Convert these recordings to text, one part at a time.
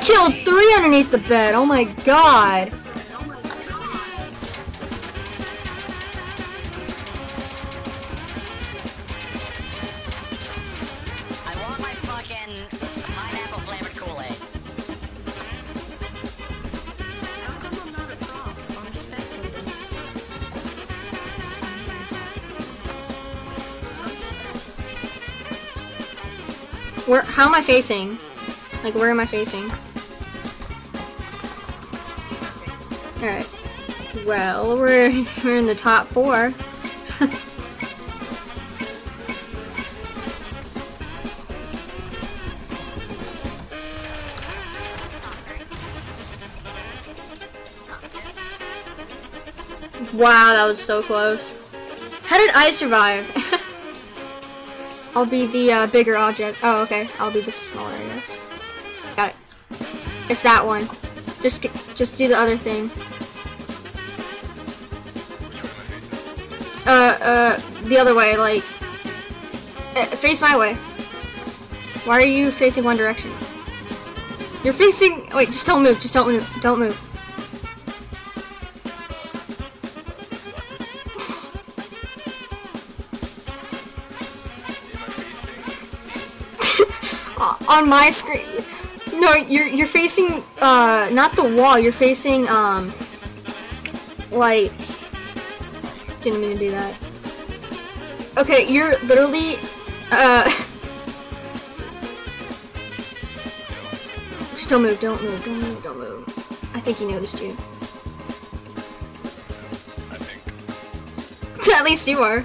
killed three underneath the bed. Oh my god. I want my fucking pineapple flavored Kool-Aid. Where? How am I facing? Like, where am I facing? Alright. Well, we're, we're in the top four. wow, that was so close. How did I survive? I'll be the uh, bigger object. Oh, okay. I'll be the smaller, I guess. Got it. It's that one. Just, just do the other thing. Uh, uh, the other way, like, uh, face my way. Why are you facing one direction? You're facing. Wait, just don't move. Just don't move. Don't move. On my screen. No, you're you're facing uh not the wall. You're facing um like didn't mean to do that. Okay, you're literally uh just don't move, don't move, don't move, don't move. I think he noticed you. I think. At least you are.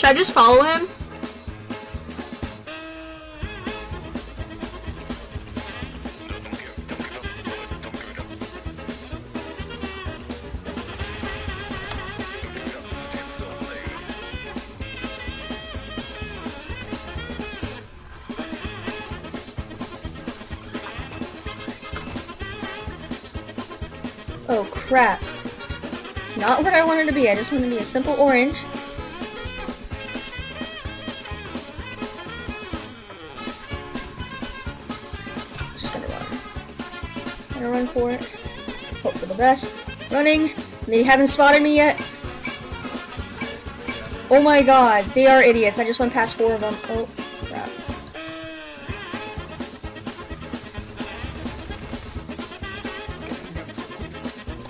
Stand I just follow him? Oh crap. It's not what I wanted to be. I just want to be a simple orange. Gonna run for it. Hope for the best. Running. They haven't spotted me yet. Oh my god, they are idiots. I just went past four of them. Oh, crap.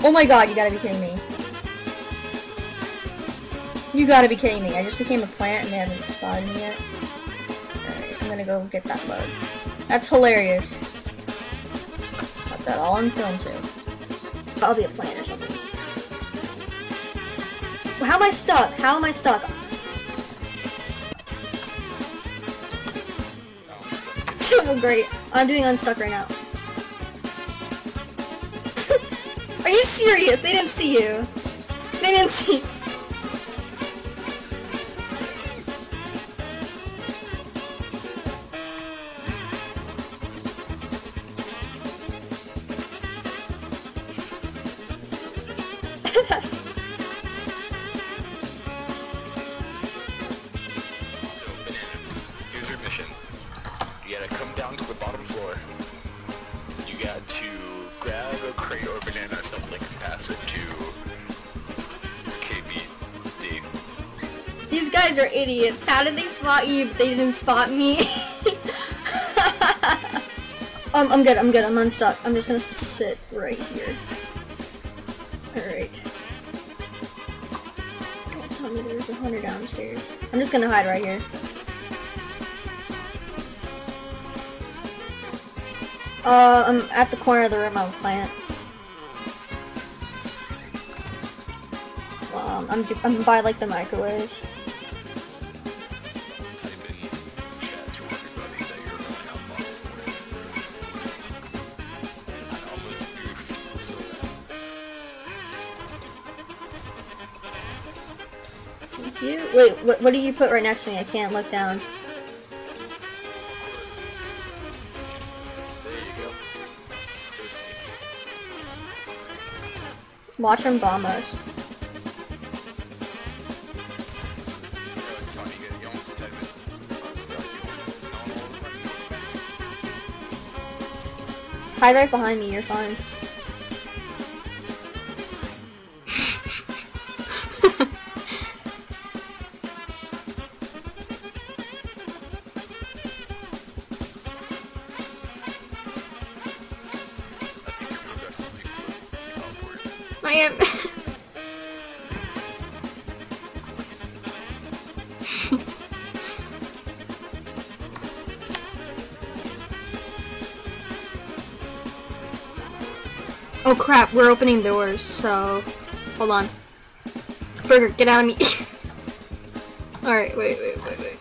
Oh my god, you gotta be kidding me. You gotta be kidding me. I just became a plant and they haven't spotted me yet. Alright, I'm gonna go get that bug. That's hilarious. That all on film too. I'll be a plant or something. How am I stuck? How am I stuck? so great. I'm doing unstuck right now. Are you serious? They didn't see you. They didn't see. These guys are idiots. How did they spot you, but they didn't spot me? um, I'm good. I'm good. I'm unstuck. I'm just gonna sit right here. All there's a hunter downstairs. I'm just gonna hide right here. Uh, I'm at the corner of the room I'm plant. Um, I'm, I'm by like the microwaves. You. Wait, what, what do you put right next to me? I can't look down. Watch them bomb us. Hide right behind me, you're fine. I am. oh crap, we're opening doors, so hold on. Burger, get out of me. Alright, wait, wait, wait, wait.